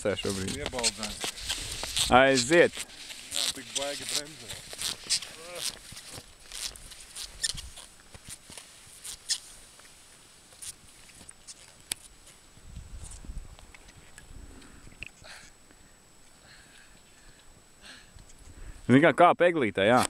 Sē šobrīd. Iebaldēns. Aiziet. Jā, tik baigi bremzē. Zini kā, kā peglītē, jā.